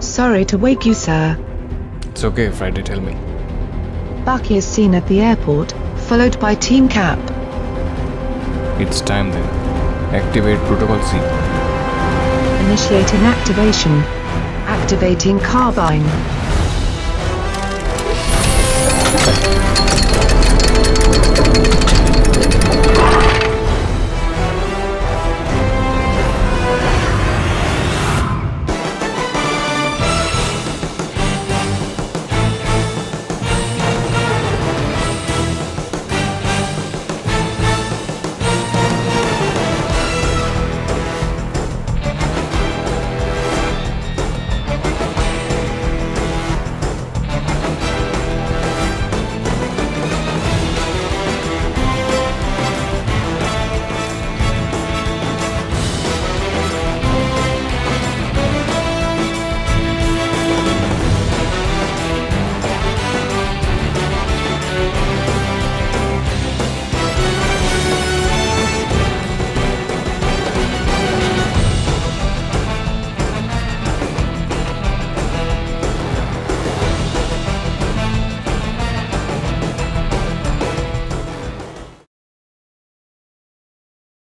Sorry to wake you, sir. It's okay, Friday, tell me. Bucky is seen at the airport, followed by Team Cap. It's time then. Activate Protocol C. Initiating activation. Activating Carbine.